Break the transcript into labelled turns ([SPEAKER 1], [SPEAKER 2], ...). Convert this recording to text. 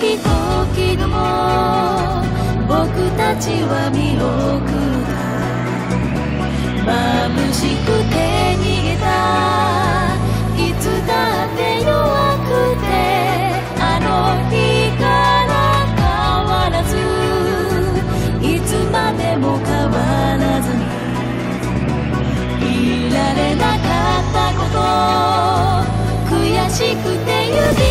[SPEAKER 1] 飛行機で僕たちは見送った眩しくて逃げたいつだって弱くてあの日から変わらずいつまでも変わらずにいられなかったこと悔しくて指